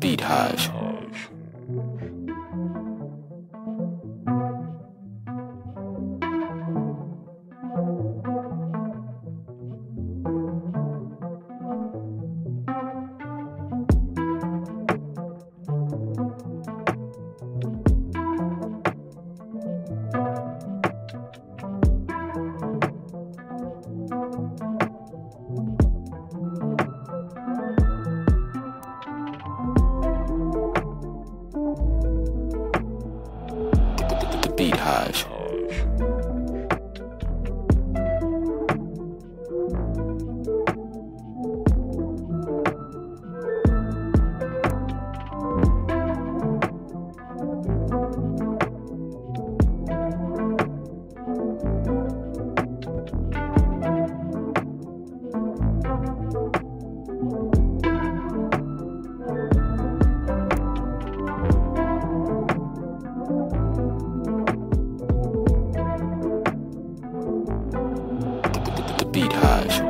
Beat Haj. Beat Haj.